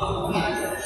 Amém.